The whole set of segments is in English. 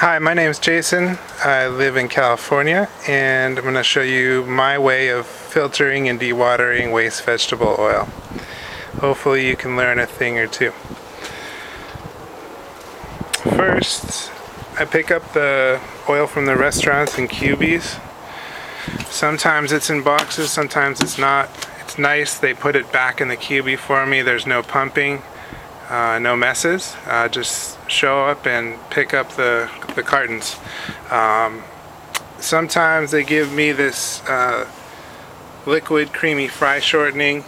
Hi, my name is Jason. I live in California and I'm going to show you my way of filtering and dewatering waste vegetable oil. Hopefully you can learn a thing or two. First, I pick up the oil from the restaurants in cubies. Sometimes it's in boxes, sometimes it's not. It's nice they put it back in the cubie for me. There's no pumping, uh, no messes. Uh, just show up and pick up the the cartons. Um, sometimes they give me this uh, liquid creamy fry shortening.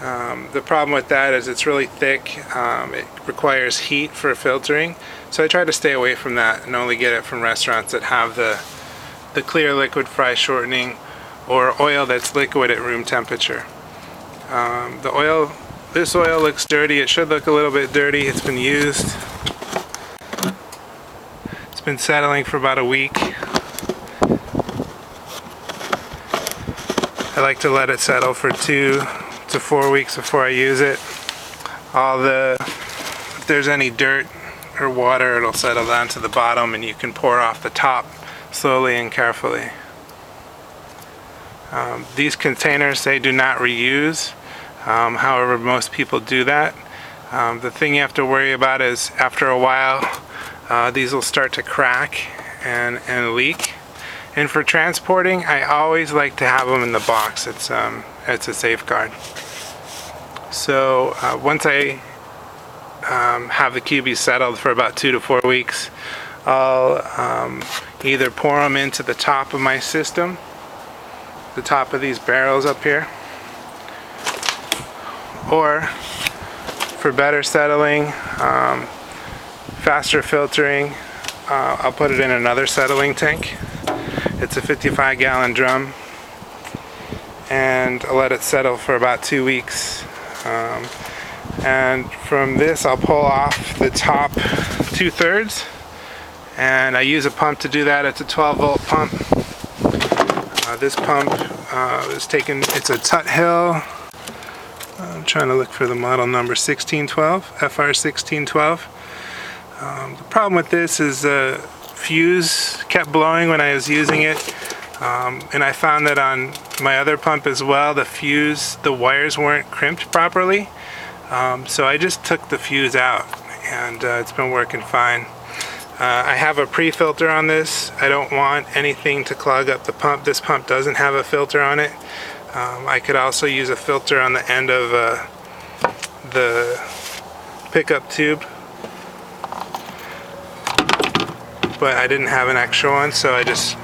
Um, the problem with that is it's really thick. Um, it requires heat for filtering. So I try to stay away from that and only get it from restaurants that have the, the clear liquid fry shortening or oil that's liquid at room temperature. Um, the oil, this oil looks dirty. It should look a little bit dirty. It's been used It's been settling for about a week. I like to let it settle for two to four weeks before I use it. All the, if there's any dirt or water, it'll settle down to the bottom and you can pour off the top slowly and carefully. Um, these containers, they do not reuse. Um, however, most people do that. Um, the thing you have to worry about is after a while, uh, these will start to crack and, and leak. And for transporting, I always like to have them in the box. It's, um, it's a safeguard. So uh, once I um, have the cubies settled for about two to four weeks, I'll um, either pour them into the top of my system, the top of these barrels up here, or for better settling, um, faster filtering. Uh, I'll put it in another settling tank. It's a 55 gallon drum and I'll let it settle for about two weeks. Um, and from this I'll pull off the top two thirds and I use a pump to do that. It's a 12 volt pump. Uh, this pump uh, is taken, it's a Tuthill. I'm trying to look for the model number 1612, FR 1612. Um, the problem with this is the fuse kept blowing when I was using it. Um, and I found that on my other pump as well, the fuse, the wires weren't crimped properly. Um, so I just took the fuse out and uh, it's been working fine. Uh, I have a pre-filter on this. I don't want anything to clog up the pump. This pump doesn't have a filter on it. Um, I could also use a filter on the end of uh, the pickup tube but I didn't have an extra one so I just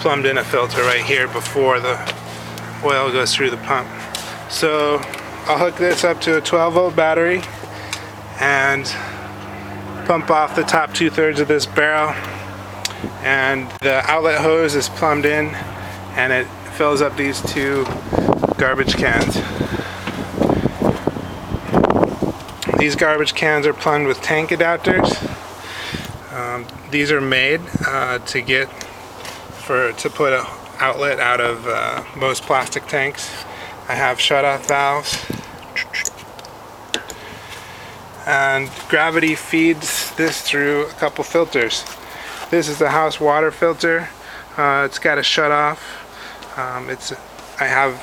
plumbed in a filter right here before the oil goes through the pump. So I'll hook this up to a 12 volt battery and pump off the top two thirds of this barrel and the outlet hose is plumbed in and it fills up these two garbage cans. These garbage cans are plumbed with tank adapters um, these are made uh, to get for to put an outlet out of uh, most plastic tanks. I have shut-off valves. And gravity feeds this through a couple filters. This is the house water filter. Uh, it's got a shut-off. Um, it's I have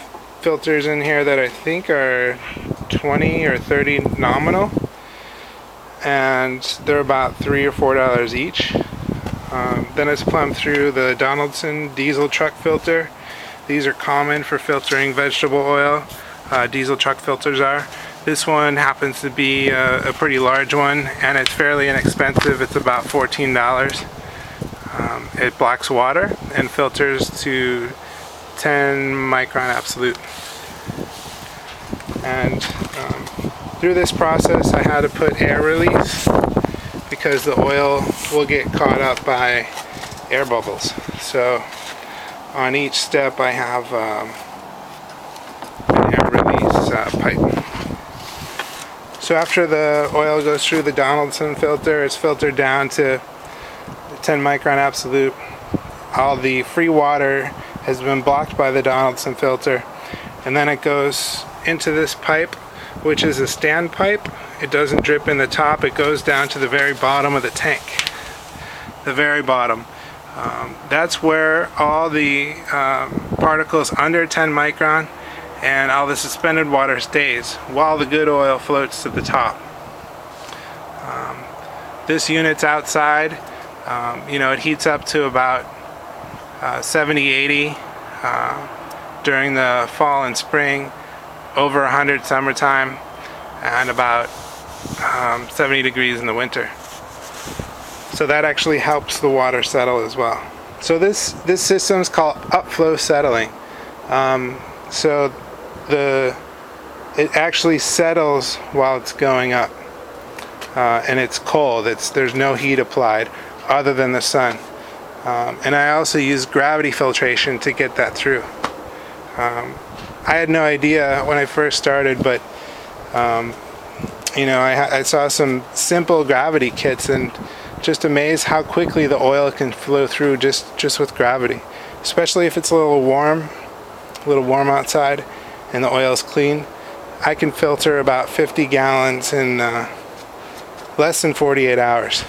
filters in here that I think are 20 or 30 nominal and they're about three or four dollars each. Um, then it's plumbed through the Donaldson diesel truck filter. These are common for filtering vegetable oil. Uh, diesel truck filters are. This one happens to be a, a, pretty large one and it's fairly inexpensive. It's about $14. Um, it blocks water and filters to 10 micron absolute. And um, through this process I had to put air release because the oil will get caught up by air bubbles. So on each step I have um, an air release uh, pipe. So after the oil goes through the Donaldson filter, it's filtered down to 10 micron absolute. All the free water has been blocked by the Donaldson filter and then it goes into this pipe which is a standpipe. It doesn't drip in the top, it goes down to the very bottom of the tank. the very bottom. Um, that's where all the um, particles under 10 micron and all the suspended water stays while the good oil floats to the top. Um, this unit's outside. Um, you know, it heats up to about uh, 70, 80 uh, during the fall and spring, over 100 summertime, and about um, 70 degrees in the winter. So that actually helps the water settle as well. So this this system is called upflow settling. Um, so the it actually settles while it's going up, uh, and it's cold. It's there's no heat applied other than the sun. Um, and I also use gravity filtration to get that through. Um, I had no idea when I first started, but um, you know, I, I, saw some simple gravity kits and just amazed how quickly the oil can flow through just just with gravity, especially if it's a little warm, a little warm outside, and the oil is clean. I can filter about 50 gallons in uh, less than 48 hours.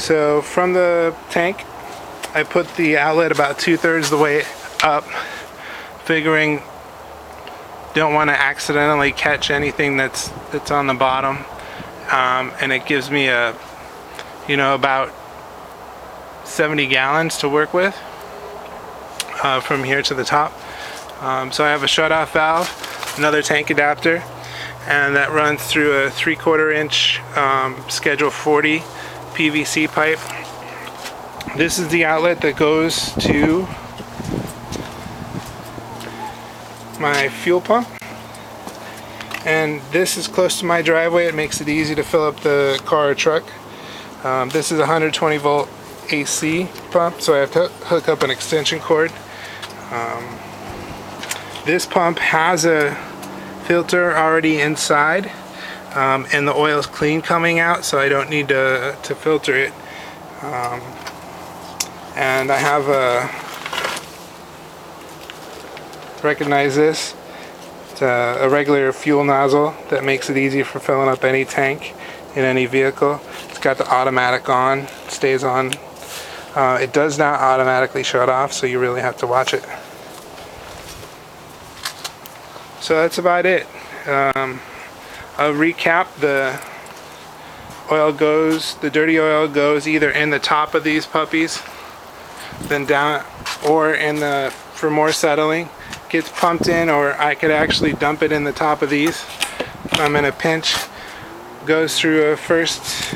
So from the tank, I put the outlet about two thirds the way up, figuring don't want to accidentally catch anything that's that's on the bottom, um, and it gives me a, you know, about 70 gallons to work with uh, from here to the top. Um, so I have a shut-off valve, another tank adapter, and that runs through a three-quarter inch um, Schedule 40 PVC pipe. This is the outlet that goes to my fuel pump. And this is close to my driveway. It makes it easy to fill up the car or truck. Um, this is a 120 volt AC pump, so I have to hook up an extension cord. Um, this pump has a filter already inside um, and the oil is clean coming out so I don't need to, to filter it. Um, and I have a recognize this? It's a, a, regular fuel nozzle that makes it easy for filling up any tank in any vehicle. It's got the automatic on stays on. Uh, it does not automatically shut off so you really have to watch it. So that's about it. Um, Recap the oil goes the dirty oil goes either in the top of these puppies then down or in the for more settling gets pumped in or I could actually dump it in the top of these. I'm in a pinch goes through a first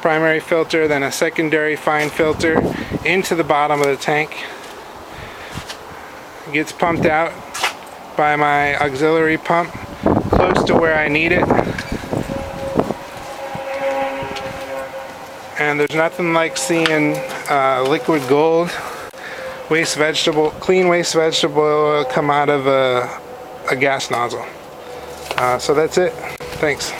primary filter then a secondary fine filter into the bottom of the tank. Gets pumped out by my auxiliary pump to where I need it. And there's nothing like seeing uh, liquid gold, waste vegetable, clean waste vegetable come out of a, a gas nozzle. Uh, so that's it. Thanks.